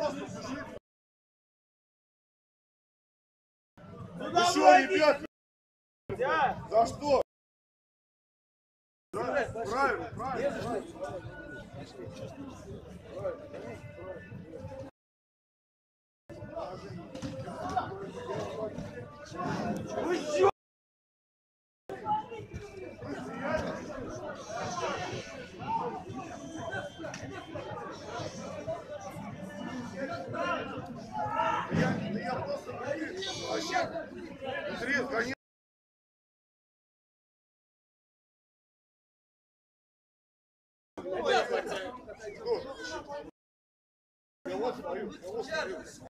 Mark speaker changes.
Speaker 1: Ну вы что, ребят? За что? Правильно, правильно. правильно. Вы что? Зрел, конечно.